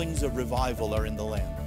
of revival are in the land.